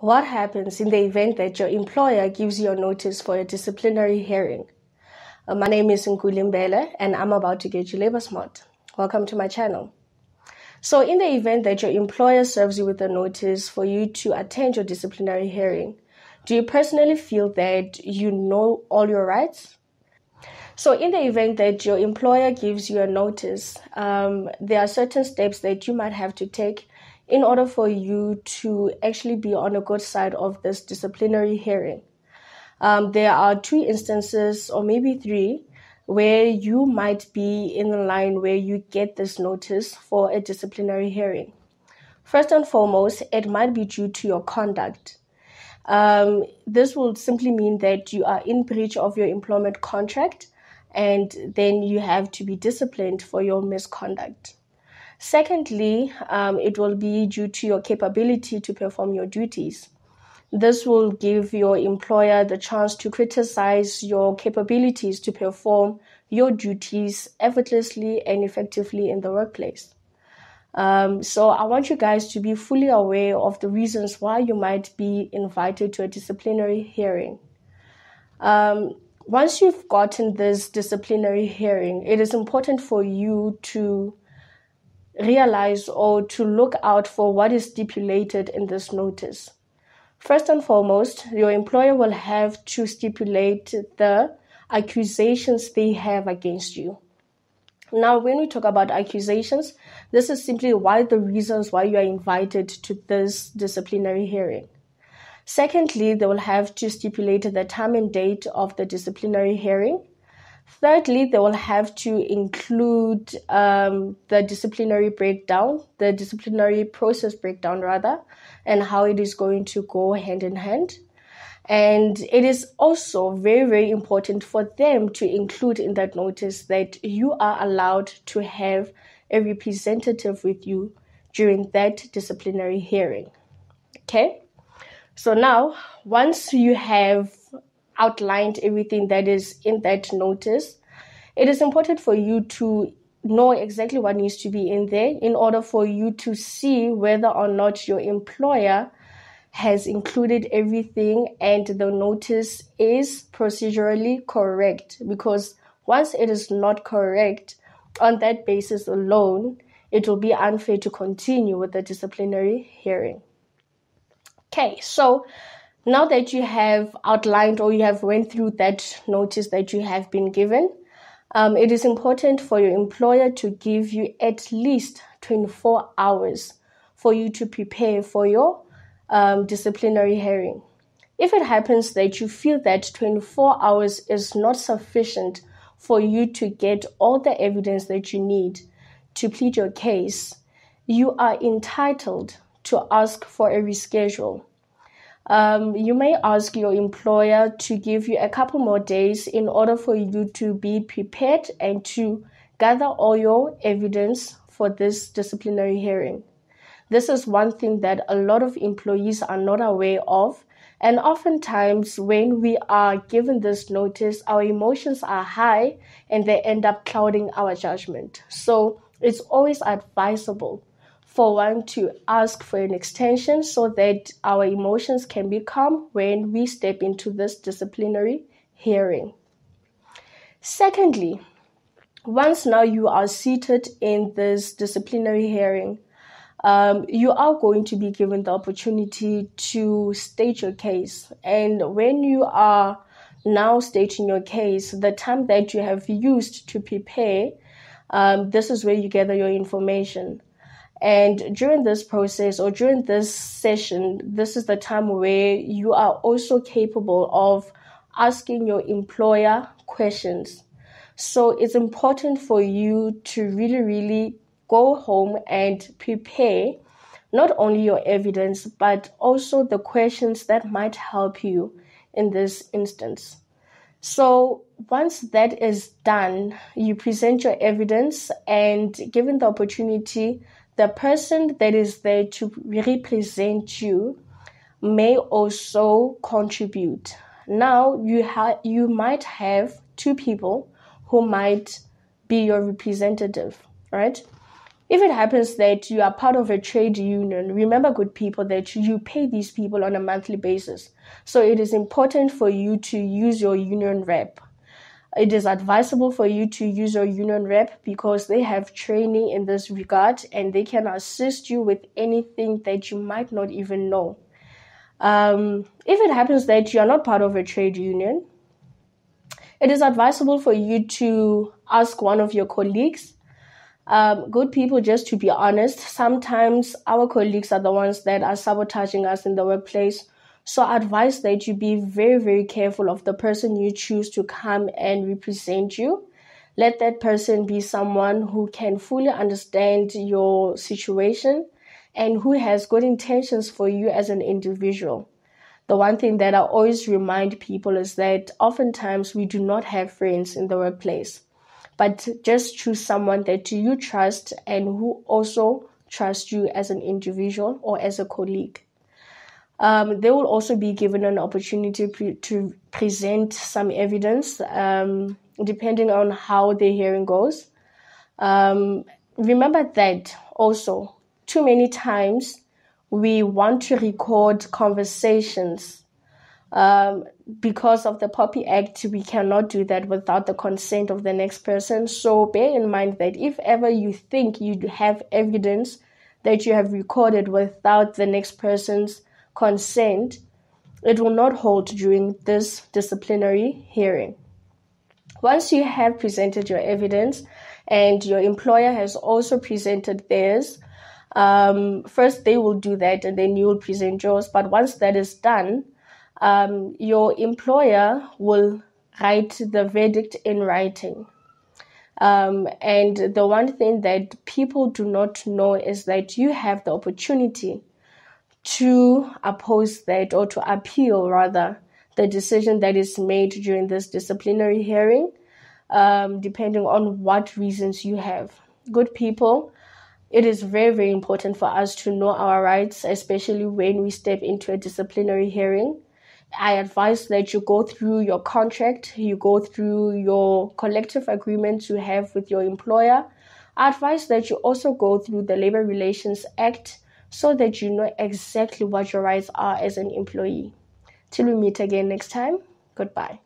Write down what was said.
What happens in the event that your employer gives you a notice for a disciplinary hearing? Uh, my name is Nkuli Mbele and I'm about to get you labor smart. Welcome to my channel. So, in the event that your employer serves you with a notice for you to attend your disciplinary hearing, do you personally feel that you know all your rights? So, in the event that your employer gives you a notice, um, there are certain steps that you might have to take in order for you to actually be on the good side of this disciplinary hearing. Um, there are two instances, or maybe three, where you might be in the line where you get this notice for a disciplinary hearing. First and foremost, it might be due to your conduct. Um, this will simply mean that you are in breach of your employment contract and then you have to be disciplined for your misconduct. Secondly, um, it will be due to your capability to perform your duties. This will give your employer the chance to criticize your capabilities to perform your duties effortlessly and effectively in the workplace. Um, so, I want you guys to be fully aware of the reasons why you might be invited to a disciplinary hearing. Um, once you've gotten this disciplinary hearing, it is important for you to realize or to look out for what is stipulated in this notice. First and foremost, your employer will have to stipulate the accusations they have against you. Now, when we talk about accusations, this is simply why the reasons why you are invited to this disciplinary hearing. Secondly, they will have to stipulate the time and date of the disciplinary hearing. Thirdly, they will have to include um, the disciplinary breakdown, the disciplinary process breakdown, rather, and how it is going to go hand in hand. And it is also very, very important for them to include in that notice that you are allowed to have a representative with you during that disciplinary hearing. Okay? So now, once you have outlined everything that is in that notice, it is important for you to know exactly what needs to be in there in order for you to see whether or not your employer has included everything and the notice is procedurally correct. Because once it is not correct on that basis alone it will be unfair to continue with the disciplinary hearing. Okay so now that you have outlined or you have went through that notice that you have been given, um, it is important for your employer to give you at least 24 hours for you to prepare for your um, disciplinary hearing. If it happens that you feel that 24 hours is not sufficient for you to get all the evidence that you need to plead your case, you are entitled to ask for a reschedule. Um, you may ask your employer to give you a couple more days in order for you to be prepared and to gather all your evidence for this disciplinary hearing. This is one thing that a lot of employees are not aware of. And oftentimes, when we are given this notice, our emotions are high and they end up clouding our judgment. So, it's always advisable for one to ask for an extension so that our emotions can be calm when we step into this disciplinary hearing. Secondly, once now you are seated in this disciplinary hearing, um, you are going to be given the opportunity to state your case. And when you are now stating your case, the time that you have used to prepare, um, this is where you gather your information. And during this process or during this session, this is the time where you are also capable of asking your employer questions. So it's important for you to really, really go home and prepare not only your evidence, but also the questions that might help you in this instance. So once that is done, you present your evidence and given the opportunity, the person that is there to represent you may also contribute. Now you have you might have two people who might be your representative, right? If it happens that you are part of a trade union, remember, good people, that you pay these people on a monthly basis. So it is important for you to use your union rep. It is advisable for you to use your union rep because they have training in this regard and they can assist you with anything that you might not even know. Um, if it happens that you are not part of a trade union, it is advisable for you to ask one of your colleagues um, good people, just to be honest, sometimes our colleagues are the ones that are sabotaging us in the workplace. So I advise that you be very, very careful of the person you choose to come and represent you. Let that person be someone who can fully understand your situation and who has good intentions for you as an individual. The one thing that I always remind people is that oftentimes we do not have friends in the workplace but just choose someone that you trust and who also trusts you as an individual or as a colleague. Um, they will also be given an opportunity pre- to present some evidence, um, depending on how the hearing goes. Um, remember that also, too many times we want to record conversations um, because of the POPI Act, we cannot do that without the consent of the next person. So bear in mind that if ever you think you have evidence that you have recorded without the next person's consent, it will not hold during this disciplinary hearing. Once you have presented your evidence and your employer has also presented theirs, um, first they will do that and then you will present yours. But once that is done, um, your employer will write the verdict in writing. Um, and the one thing that people do not know is that you have the opportunity to oppose that or to appeal rather the decision that is made during this disciplinary hearing, um, depending on what reasons you have. Good people, it is very, very important for us to know our rights, especially when we step into a disciplinary hearing. I advise that you go through your contract, you go through your collective agreement you have with your employer. I advise that you also go through the Labor Relations Act so that you know exactly what your rights are as an employee. Till we meet again next time, goodbye.